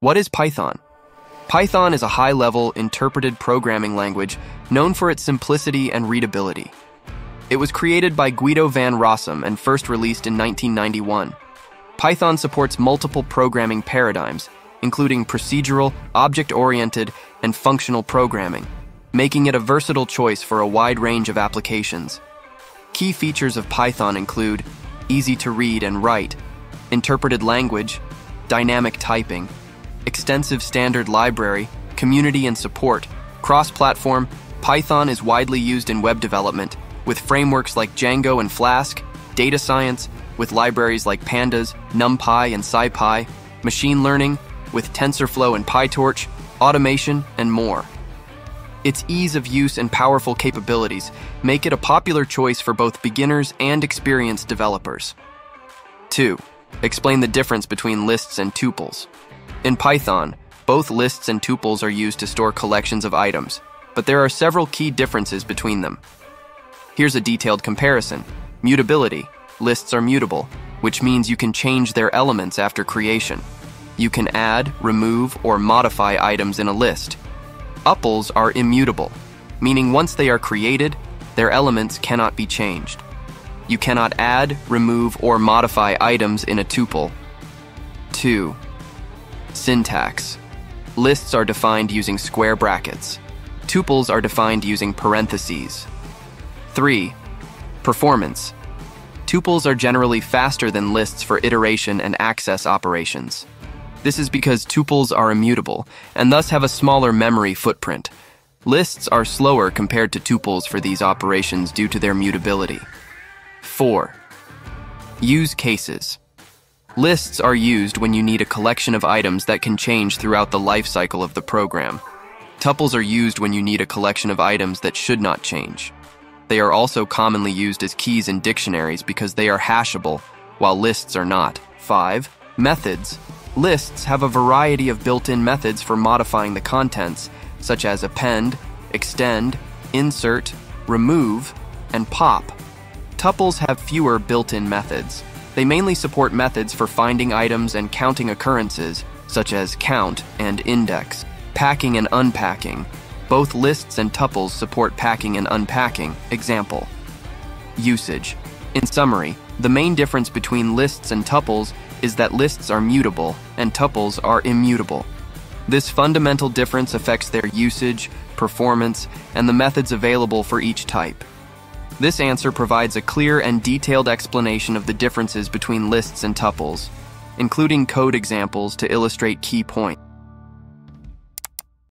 What is Python? Python is a high-level, interpreted programming language known for its simplicity and readability. It was created by Guido van Rossum and first released in 1991. Python supports multiple programming paradigms, including procedural, object-oriented, and functional programming, making it a versatile choice for a wide range of applications. Key features of Python include easy to read and write, interpreted language, dynamic typing, extensive standard library, community and support, cross-platform, Python is widely used in web development, with frameworks like Django and Flask, data science, with libraries like Pandas, NumPy, and SciPy, machine learning, with TensorFlow and PyTorch, automation, and more. Its ease of use and powerful capabilities make it a popular choice for both beginners and experienced developers. 2. Explain the difference between lists and tuples. In Python, both lists and tuples are used to store collections of items, but there are several key differences between them. Here's a detailed comparison. Mutability. Lists are mutable, which means you can change their elements after creation. You can add, remove, or modify items in a list. Tuples are immutable, meaning once they are created, their elements cannot be changed. You cannot add, remove, or modify items in a tuple. 2. Syntax. Lists are defined using square brackets. Tuples are defined using parentheses. 3. Performance. Tuples are generally faster than lists for iteration and access operations. This is because tuples are immutable and thus have a smaller memory footprint. Lists are slower compared to tuples for these operations due to their mutability. 4. Use cases. Lists are used when you need a collection of items that can change throughout the life cycle of the program. Tuples are used when you need a collection of items that should not change. They are also commonly used as keys in dictionaries because they are hashable, while lists are not. 5. Methods. Lists have a variety of built-in methods for modifying the contents, such as append, extend, insert, remove, and pop. Tuples have fewer built-in methods. They mainly support methods for finding items and counting occurrences, such as count and index, packing and unpacking. Both lists and tuples support packing and unpacking. Example. Usage. In summary, the main difference between lists and tuples is that lists are mutable and tuples are immutable. This fundamental difference affects their usage, performance, and the methods available for each type. This answer provides a clear and detailed explanation of the differences between lists and tuples, including code examples to illustrate key points.